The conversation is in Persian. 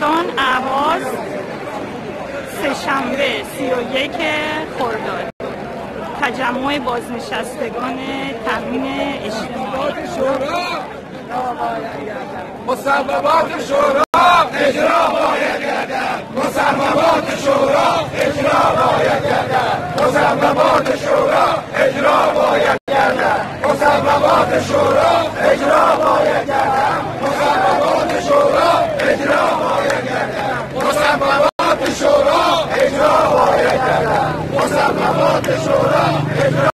تابستان اهواز سهشنبه سی و یک خرداد. تجمع بازنشستگان تامین اجتماعی. مصوبات شورا اجرا باید گردد. مصوبات شورا اجرا باید گردد. مصوبات شورا اجرا باید گردد. مصوبات شورا اجرا باید مسلمات شورا اجرا باید کردن مسلمات شورا اجرا